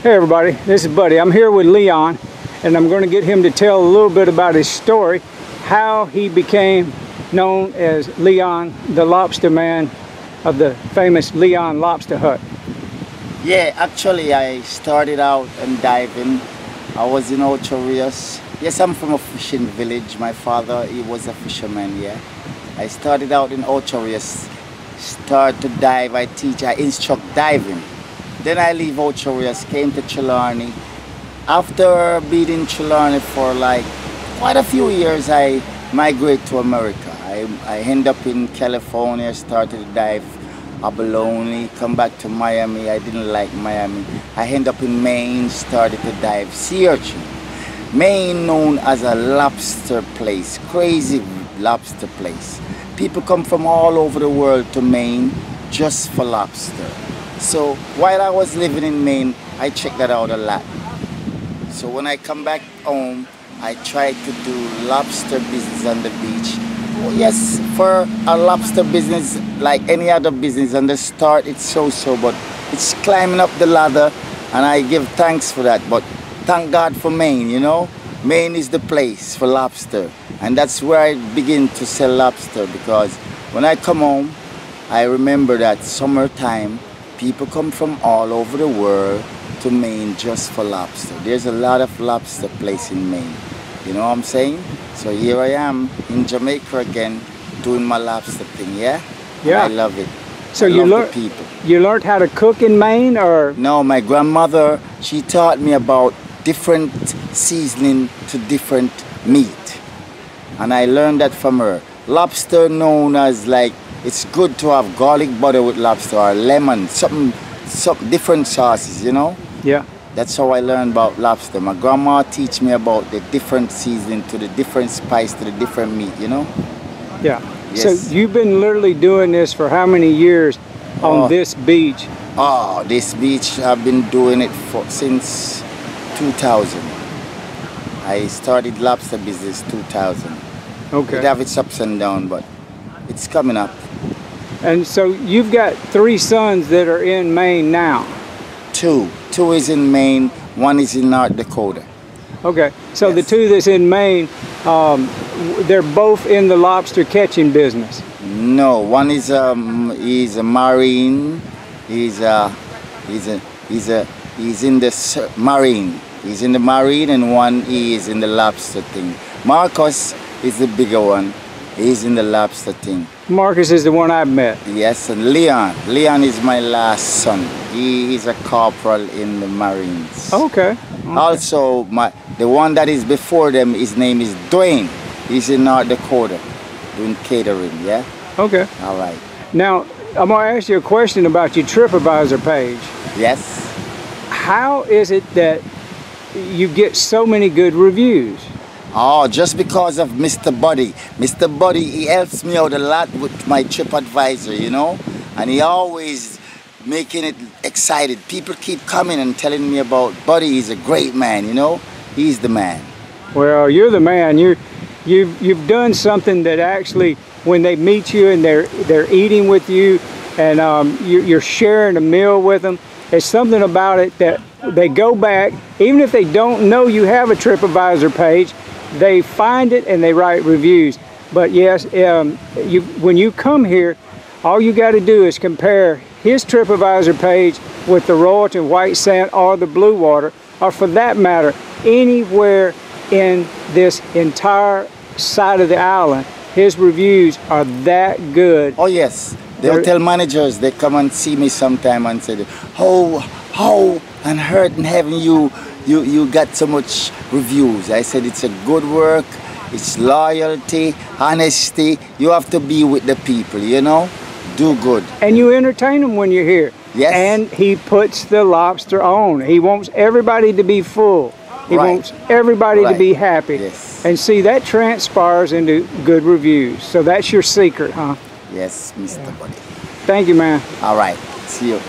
Hey everybody, this is Buddy. I'm here with Leon and I'm going to get him to tell a little bit about his story, how he became known as Leon the Lobster Man of the famous Leon Lobster Hut. Yeah, actually I started out in diving. I was in Ocho Rios. Yes, I'm from a fishing village. My father, he was a fisherman, yeah. I started out in Ocho Rios, start to dive, I teach, I instruct diving. Then I leave Ocho Rios, came to Trelawny. After being in for like quite a few years, I migrate to America. I, I end up in California, started to dive abalone, come back to Miami. I didn't like Miami. I end up in Maine, started to dive sea urchin. Maine known as a lobster place, crazy lobster place. People come from all over the world to Maine just for lobster. So while I was living in Maine, I checked that out a lot. So when I come back home, I try to do lobster business on the beach yes, for a lobster business, like any other business, on the start it's so-so, but it's climbing up the ladder, and I give thanks for that. But thank God for Maine, you know? Maine is the place for lobster, and that's where I begin to sell lobster because when I come home, I remember that summertime, people come from all over the world to Maine just for lobster. There's a lot of lobster place in Maine. You know what I'm saying? So here I am in Jamaica again doing my lobster thing, yeah? Yeah. I love it. So I you learned people. You learned how to cook in Maine or No, my grandmother, she taught me about different seasoning to different meat. And I learned that from her. Lobster known as like it's good to have garlic butter with lobster or lemon, something some different sauces, you know? Yeah. That's how I learned about lobster. My grandma teach me about the different seasoning to the different spice to the different meat, you know? Yeah. Yes. So you've been literally doing this for how many years on Oh. this beach? Oh, this beach, I've been doing it for since 2000. I started lobster business 2000. Okay. It have its ups and downs, but it's coming up. And so you've got three sons that are in Maine now. Two. Two is in Maine, one is in North Dakota. Okay. So the two that's in Maine, um, they're both in the lobster catching business. No, one is um he's a marine. He's a he's a he's a he's in the marine. He's in the marine, and one is in the lobster thing. Marcus is the bigger one. He's in the lobster thing. Marcus is the one I've met. Yes, and Leon. Leon is my last son. He is a corporal in the Marines. Okay. Also, my the one that is before them, his name is Dwayne. He's in North Dakota doing catering. Yeah. Okay. All right. Now, I'm going to ask you a question about your TripAdvisor page. Yes. How is it that you get so many good reviews? Oh, just because of Mr. Buddy. Mr. Buddy, he helps me out a lot with my TripAdvisor, you know? And he always making it excited. People keep coming and telling me about Buddy. He's a great man, you know? He's the man. Well, you're the man. You're, you've, you've done something that actually, when they meet you and they're, they're eating with you and um, you, you're sharing a meal with them, it's something about it that they go back, even if they don't know you have a TripAdvisor page, they find it and they write reviews. But yes, um, you, when you come here, all you got to do is compare his TripAdvisor page with the Royalton White Sand or the Blue Water, or for that matter, anywhere in this entire side of the island. His reviews are that good. Oh, yes. The hotel managers, they come and see me sometime and say, how, how on earth in heaven you, you, you got so much reviews? I said, it's a good work. It's loyalty, honesty. You have to be with the people, you know? Do good. And you entertain them when you're here. Yes. And he puts the lobster on. He wants everybody to be full. He Right. wants everybody to be happy. Yes. And see, that transpires into good reviews. So that's your secret, huh? Yes, Mr. Buddy. Thank you, man. All right. See you.